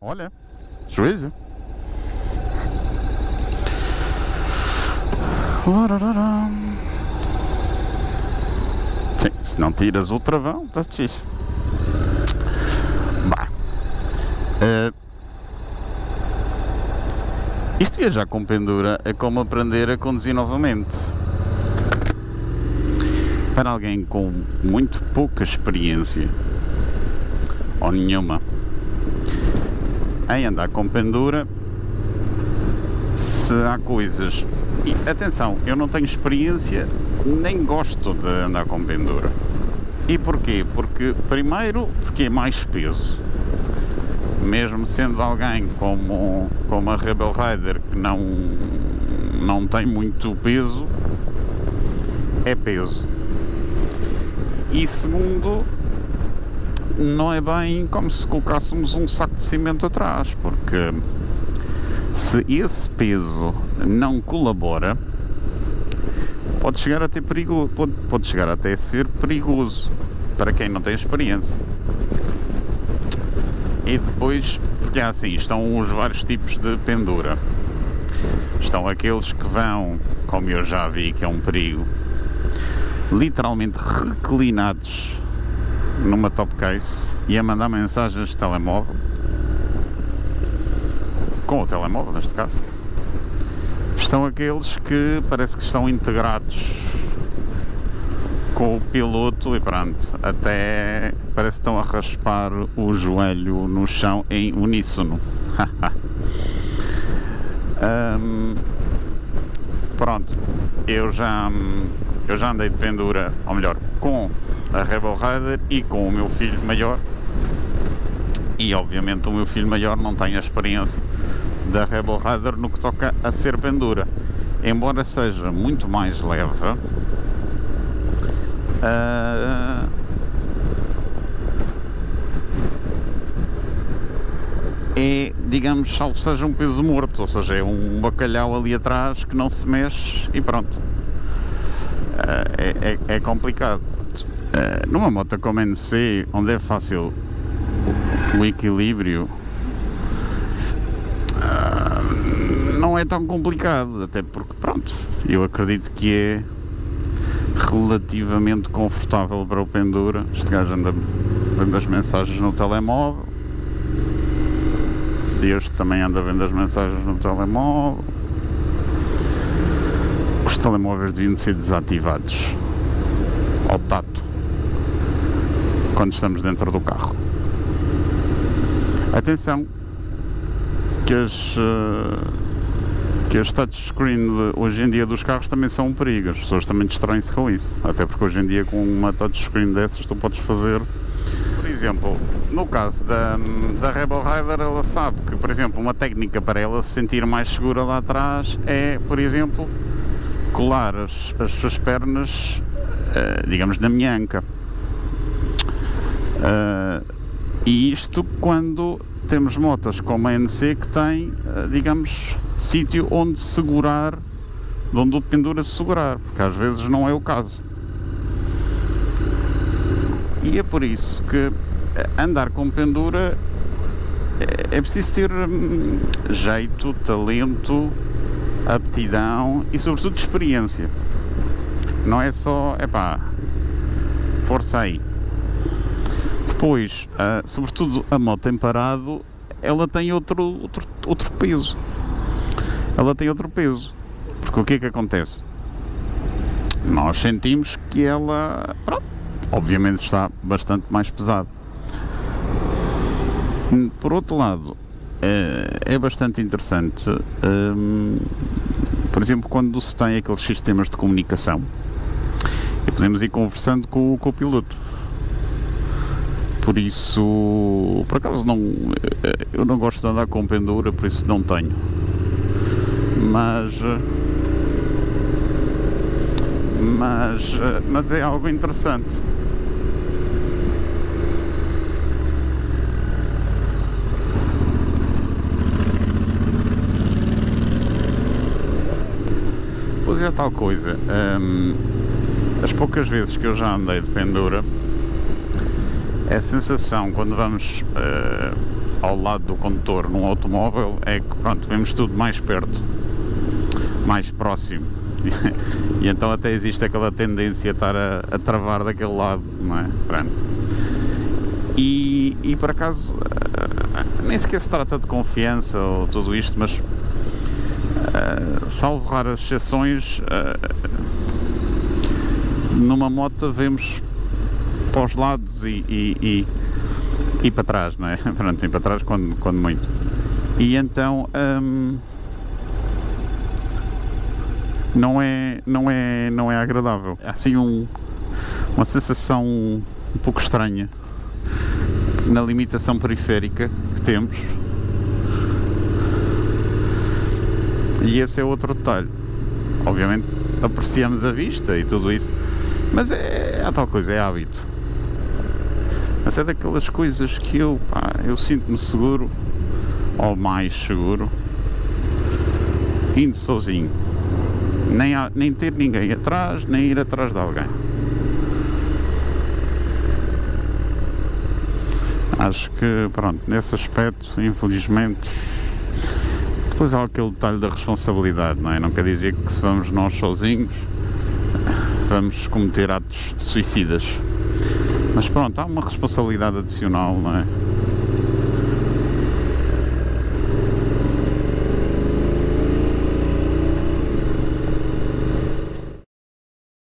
Olha, juízo. Sim, se não tiras o travão, está-se fixe. Bah. Uh, isto viajar com pendura é como aprender a conduzir novamente. Para alguém com muito pouca experiência, ou nenhuma, em andar com pendura, se há coisas. E atenção, eu não tenho experiência nem gosto de andar com pendura. E porquê? Porque, primeiro, porque é mais peso. Mesmo sendo alguém como, como a Rebel Rider que não, não tem muito peso, é peso. E segundo, não é bem como se colocássemos um saco de cimento atrás, porque se esse peso não colabora, pode chegar a ter perigo, pode, pode chegar até ser perigoso para quem não tem experiência. E depois, porque assim, estão os vários tipos de pendura. Estão aqueles que vão, como eu já vi que é um perigo, literalmente reclinados numa top case e a mandar mensagens de telemóvel. Com o telemóvel neste caso. Estão aqueles que parece que estão integrados com o piloto e pronto, até parece que estão a raspar o joelho no chão em uníssono. um, pronto, eu já, eu já andei de pendura, ou melhor, com a Rebel Rider e com o meu filho maior e obviamente o meu filho maior não tem a experiência da Rebel Rider no que toca a ser pendura. Embora seja muito mais leve, uh, é, digamos, salvo seja um peso morto, ou seja, é um bacalhau ali atrás que não se mexe e pronto. Uh, é, é, é, complicado. Uh, numa moto como NC, onde é fácil o equilíbrio, não é tão complicado, até porque, pronto, eu acredito que é relativamente confortável para o pendura. Este gajo anda vendo as mensagens no telemóvel. Este também anda vendo as mensagens no telemóvel. Os telemóveis deviam ser desativados ao tato quando estamos dentro do carro. Atenção que as uh, que as touchscreen hoje em dia dos carros também são um perigo, as pessoas também distraem-se com isso, até porque hoje em dia com uma touchscreen dessas tu podes fazer, exemplo, no caso da, da Rebel Rider ela sabe que, por exemplo, uma técnica para ela se sentir mais segura lá atrás é, por exemplo, colar as, as suas pernas, uh, digamos, na minha anca. Uh, e isto quando temos motas como a NC que tem, uh, digamos, sítio onde segurar, onde o pendura se segurar, porque às vezes não é o caso. E é por isso que eh, andar com pendura é, é preciso ter hum, jeito, talento, aptidão e sobretudo experiência. Não é só, é força aí. Depois, uh, sobretudo a moto em parado, ela tem outro, outro, outro peso ela tem outro peso. Porque o que é que acontece? Nós sentimos que ela, pronto, obviamente está bastante mais pesada. Por outro lado, é, é bastante interessante, hum, por exemplo, quando se tem aqueles sistemas de comunicação. E podemos ir conversando com, com o piloto. Por isso, por acaso não, eu não gosto de andar com pendura, por isso não tenho. Mas mas mas é algo interessante é tal coisa hum, as poucas vezes que eu já andei de pendura a sensação quando vamos uh, ao lado do condutor num automóvel é que pronto, vemos tudo mais perto, mais próximo. e então até existe aquela tendência a estar a, a travar daquele lado, não é? Pronto. E, e por acaso uh, nem sequer se trata de confiança ou tudo isto, mas uh, salvo raras exceções, uh, numa moto vemos para os lados e, e, e, e para trás, não é? Pronto, e para trás quando, quando muito. E então hum, não, é, não, é, não é agradável. É assim um, uma sensação um pouco estranha na limitação periférica que temos. E esse é outro detalhe. Obviamente apreciamos a vista e tudo isso, mas é, é tal coisa, é hábito. Mas é daquelas coisas que eu, eu sinto-me seguro, ou mais seguro, indo sozinho. Nem, nem ter ninguém atrás, nem ir atrás de alguém. Acho que, pronto, nesse aspecto, infelizmente, depois há aquele detalhe da responsabilidade, não é? Não quer dizer que se vamos nós sozinhos, vamos cometer atos suicidas. Mas pronto, há uma responsabilidade adicional, não é?